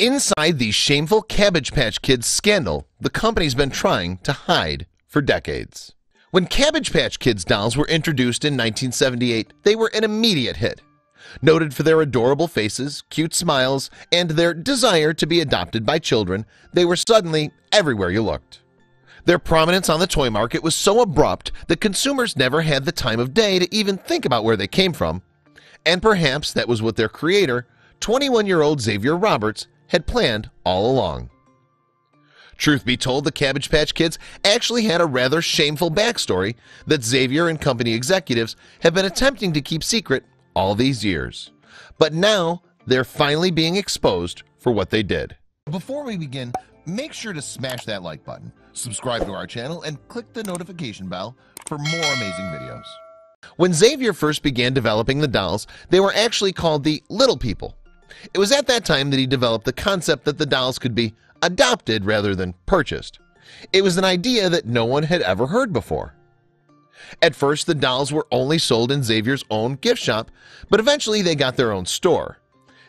Inside the shameful Cabbage Patch Kids scandal, the company's been trying to hide for decades. When Cabbage Patch Kids dolls were introduced in 1978, they were an immediate hit. Noted for their adorable faces, cute smiles, and their desire to be adopted by children, they were suddenly everywhere you looked. Their prominence on the toy market was so abrupt that consumers never had the time of day to even think about where they came from, and perhaps that was what their creator, 21-year-old Xavier Roberts, had planned all along. Truth be told, the Cabbage Patch Kids actually had a rather shameful backstory that Xavier and company executives have been attempting to keep secret all these years. But now they're finally being exposed for what they did. Before we begin, make sure to smash that like button, subscribe to our channel, and click the notification bell for more amazing videos. When Xavier first began developing the dolls, they were actually called the Little People. It was at that time that he developed the concept that the dolls could be adopted rather than purchased. It was an idea that no one had ever heard before. At first, the dolls were only sold in Xavier's own gift shop, but eventually they got their own store,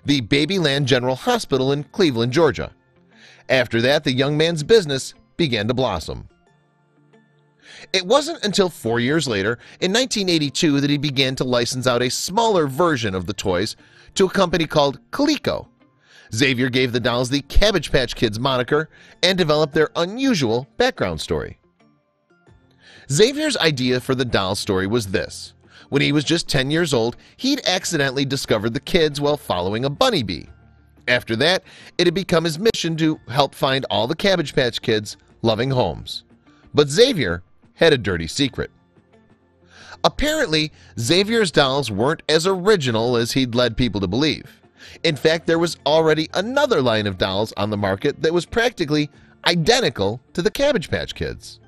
the Babyland General Hospital in Cleveland, Georgia. After that, the young man's business began to blossom. It wasn't until four years later, in 1982, that he began to license out a smaller version of the toys to a company called Coleco. Xavier gave the dolls the Cabbage Patch Kids moniker and developed their unusual background story. Xavier's idea for the doll story was this. When he was just 10 years old, he'd accidentally discovered the kids while following a bunny bee. After that, it had become his mission to help find all the Cabbage Patch Kids loving homes. But Xavier had a dirty secret. Apparently, Xavier's dolls weren't as original as he'd led people to believe. In fact, there was already another line of dolls on the market that was practically identical to the Cabbage Patch Kids.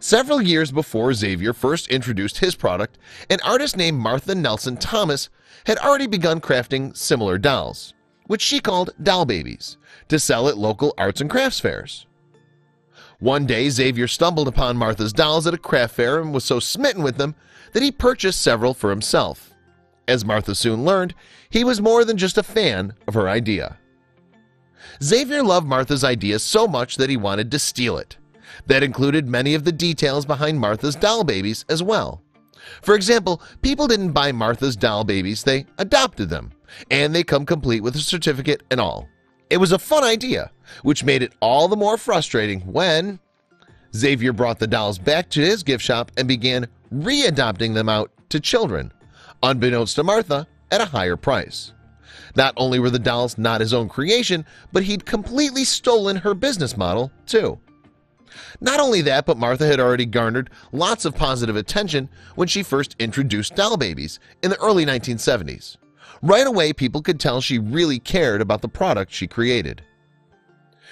Several years before Xavier first introduced his product, an artist named Martha Nelson Thomas had already begun crafting similar dolls, which she called doll babies, to sell at local arts and crafts fairs. One day, Xavier stumbled upon Martha's dolls at a craft fair and was so smitten with them that he purchased several for himself. As Martha soon learned, he was more than just a fan of her idea. Xavier loved Martha's idea so much that he wanted to steal it. That included many of the details behind Martha's doll babies as well. For example, people didn't buy Martha's doll babies, they adopted them, and they come complete with a certificate and all. It was a fun idea, which made it all the more frustrating when Xavier brought the dolls back to his gift shop and began re-adopting them out to children, unbeknownst to Martha, at a higher price. Not only were the dolls not his own creation, but he'd completely stolen her business model, too. Not only that, but Martha had already garnered lots of positive attention when she first introduced doll babies in the early 1970s. Right away, people could tell she really cared about the product she created.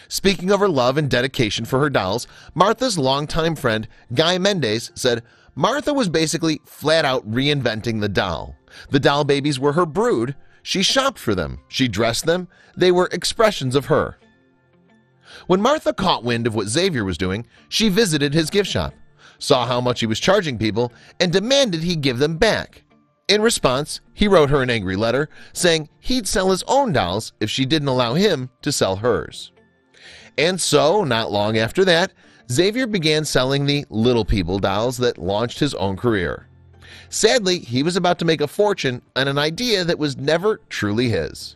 Speaking of her love and dedication for her dolls, Martha's longtime friend Guy Mendes said Martha was basically flat out reinventing the doll. The doll babies were her brood. She shopped for them. She dressed them. They were expressions of her. When Martha caught wind of what Xavier was doing, she visited his gift shop, saw how much he was charging people, and demanded he give them back. In response, he wrote her an angry letter saying he'd sell his own dolls if she didn't allow him to sell hers. And so, not long after that, Xavier began selling the Little People dolls that launched his own career. Sadly, he was about to make a fortune on an idea that was never truly his.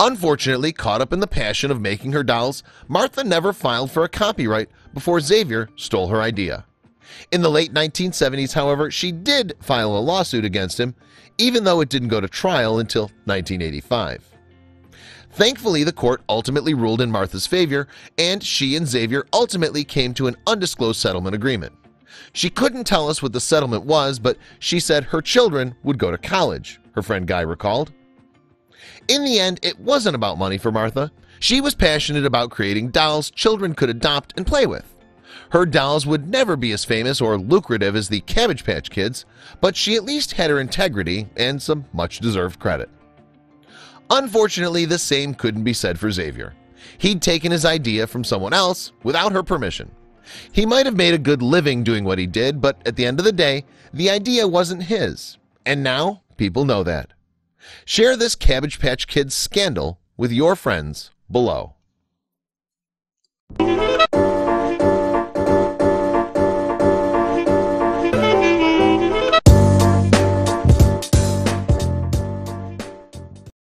Unfortunately, caught up in the passion of making her dolls, Martha never filed for a copyright before Xavier stole her idea. In the late 1970s, however, she did file a lawsuit against him, even though it didn't go to trial until 1985. Thankfully, the court ultimately ruled in Martha's favor, and she and Xavier ultimately came to an undisclosed settlement agreement. She couldn't tell us what the settlement was, but she said her children would go to college, her friend Guy recalled. In the end, it wasn't about money for Martha. She was passionate about creating dolls children could adopt and play with. Her dolls would never be as famous or lucrative as the Cabbage Patch Kids, but she at least had her integrity and some much-deserved credit. Unfortunately, the same couldn't be said for Xavier. He'd taken his idea from someone else without her permission. He might have made a good living doing what he did, but at the end of the day, the idea wasn't his. And now people know that. Share this Cabbage Patch Kids scandal with your friends below.